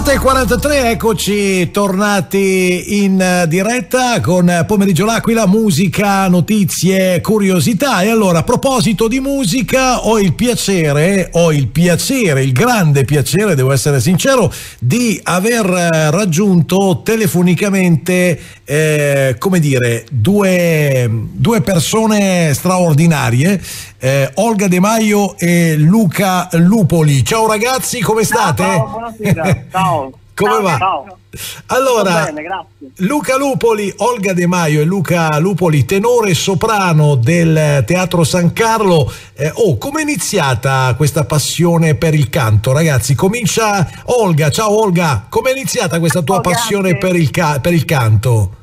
7.43, eccoci tornati in diretta con Pomeriggio L'Aquila, musica, notizie, curiosità. E allora, a proposito di musica, ho il piacere, ho il piacere, il grande piacere, devo essere sincero, di aver raggiunto telefonicamente, eh, come dire, due, due persone straordinarie, eh, Olga De Maio e Luca Lupoli. Ciao ragazzi, come state? Ciao, buonasera. Ciao. Come Ciao, va? Ciao. Allora, Bene. Luca Lupoli, Olga De Maio e Luca Lupoli, tenore e soprano del Teatro San Carlo. Eh, oh, come è iniziata questa passione per il canto, ragazzi? Comincia Olga, ciao Olga, come è iniziata questa tua Oh, passione per il, per il canto?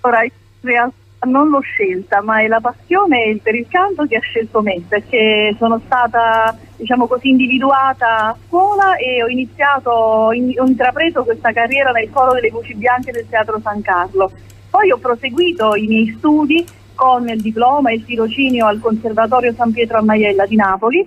Ora, in realtà non l'ho scelta, ma è la passione per il canto che ha scelto me, perché sono stata, diciamo così, individuata a scuola e ho iniziato, in- ho intrapreso questa carriera nel coro delle voci bianche del Teatro San Carlo. Poi ho proseguito i miei studi con il diploma e il tirocinio al Conservatorio San Pietro a Maiella di Napoli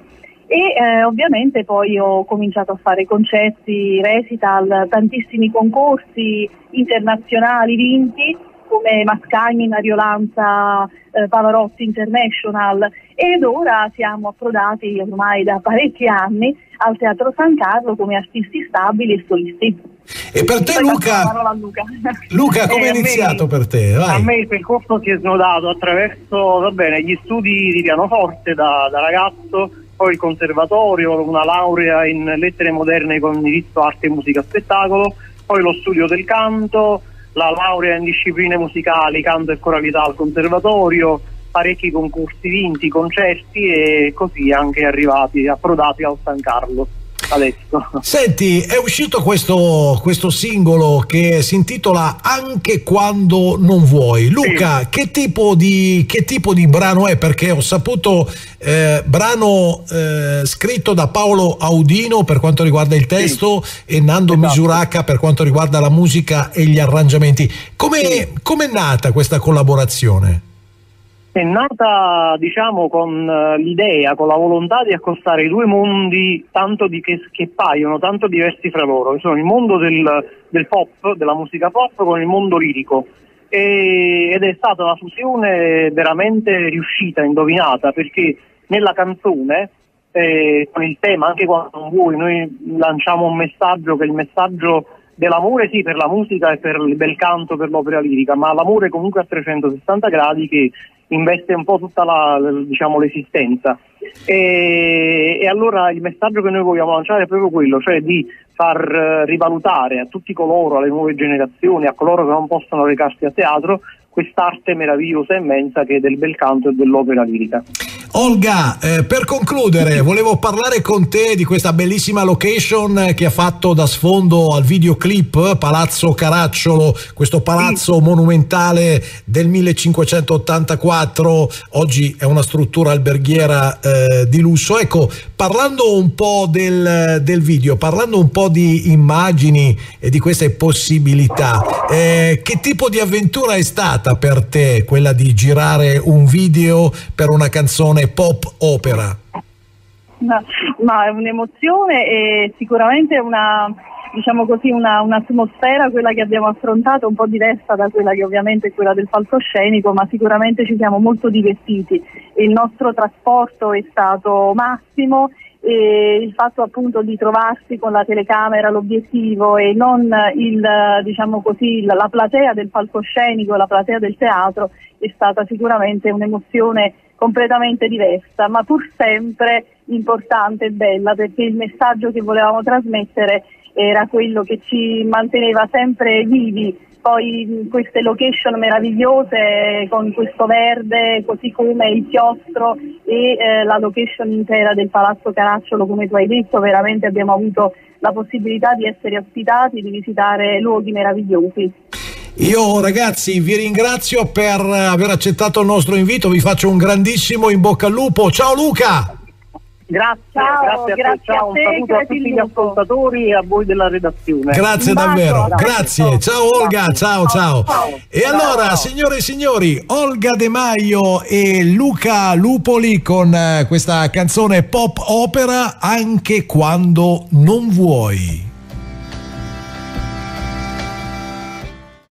e eh, ovviamente poi ho cominciato a fare concerti, recital, tantissimi concorsi internazionali vinti come Mascagni, Mariolanza, eh, Pavarotti International ed ora siamo approdati ormai da parecchi anni al Teatro San Carlo come artisti stabili e solisti. E per te Luca, a Luca. Luca come Eh, è a me- iniziato per te? A Vai. me il percorso si è snodato attraverso va bene, gli studi di pianoforte da, da ragazzo, poi il conservatorio, una laurea in lettere moderne con indirizzo arte, musica, spettacolo, poi lo studio del canto, la laurea in discipline musicali, canto e coralità al conservatorio, parecchi concorsi vinti, concerti e così anche arrivati, approdati al San Carlo adesso. Senti, è uscito questo, questo singolo che si intitola Anche quando non vuoi. Luca, che, tipo di, che tipo di brano è? Perché ho saputo eh, brano eh, scritto da Paolo Audino per quanto riguarda il testo e Nando Esatto. Misuraca per quanto riguarda la musica e gli arrangiamenti. Come Sì. com'è nata questa collaborazione? È nata, diciamo, con eh, l'idea, con la volontà di accostare i due mondi tanto di che, che paiono tanto diversi fra loro, sono il mondo del, del pop, della musica pop, con il mondo lirico. E- ed è stata una fusione veramente riuscita, indovinata, perché nella canzone, eh, con il tema, anche quando non vuoi, noi lanciamo un messaggio che è il messaggio dell'amore sì per la musica e per il bel canto, per l'opera lirica, ma l'amore comunque a 360 gradi che investe un po' tutta la, diciamo, l'esistenza. E, e allora il messaggio che noi vogliamo lanciare è proprio quello, cioè di far eh, rivalutare a tutti coloro, alle nuove generazioni, a coloro che non possono recarsi a teatro, quest'arte meravigliosa e immensa che è del bel canto e dell'opera lirica. Olga, eh, per concludere, volevo parlare con te di questa bellissima location che ha fatto da sfondo al videoclip Palazzo Caracciolo, questo palazzo monumentale del 1584, oggi è una struttura alberghiera eh, di lusso. Ecco, parlando un po' del, del video, parlando un po' di immagini e di queste possibilità, eh, che tipo di avventura è stata per te quella di girare un video per una canzone pop opera? Ma, ma è un'emozione e sicuramente una, diciamo così, una, un'atmosfera, quella che abbiamo affrontato, un po' diversa da quella che ovviamente è quella del palcoscenico, ma sicuramente ci siamo molto divertiti. Il nostro trasporto è stato massimo e il fatto appunto di trovarsi con la telecamera, l'obiettivo e non il, diciamo così, la, la platea del palcoscenico, la platea del teatro è stata sicuramente un'emozione completamente diversa, ma pur sempre importante e bella perché il messaggio che volevamo trasmettere era quello che ci manteneva sempre vivi. Poi queste location meravigliose con questo verde, così come il chiostro e eh, la location intera del Palazzo Caracciolo, come tu hai detto, veramente abbiamo avuto la possibilità di essere ospitati, di visitare luoghi meravigliosi. Io ragazzi vi ringrazio per aver accettato il nostro invito, vi faccio un grandissimo in bocca al lupo. Ciao Luca! Grazie, Ciao, grazie a te, grazie ciao, a un te, saluto a tutti gli ascoltatori e a voi della redazione. Grazie Un bacio, davvero, grazie. grazie. Ciao Olga, ciao ciao. Ciao. E Ciao. allora, signore e signori, Olga De Maio e Luca Lupoli con eh, questa canzone pop opera Anche quando non vuoi.